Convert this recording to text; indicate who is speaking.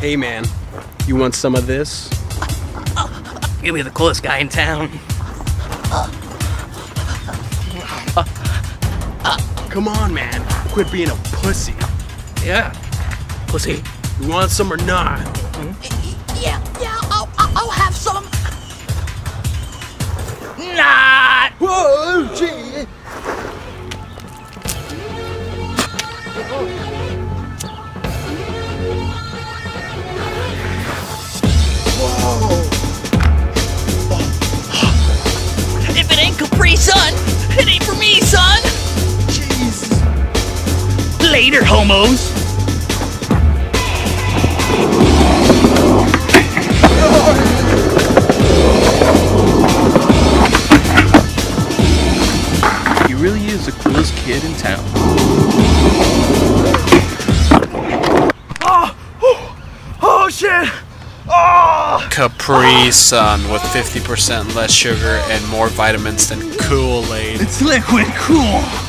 Speaker 1: Hey man, you want some of this?
Speaker 2: You'll be the coolest guy in town.
Speaker 1: Come on man, quit being a pussy.
Speaker 2: Yeah. Pussy.
Speaker 1: You want some or not?
Speaker 3: Yeah, yeah, I'll, I'll, I'll have some.
Speaker 2: Not.
Speaker 1: Whoa,
Speaker 3: it ain't Capri Sun, it ain't for me, son.
Speaker 1: Jeez.
Speaker 2: Later, homos.
Speaker 4: He really is the coolest kid in town.
Speaker 2: Ah, oh, Oh shit. Ah!
Speaker 5: Capri Sun with 50% less sugar and more vitamins than Kool-Aid.
Speaker 2: It's liquid cool.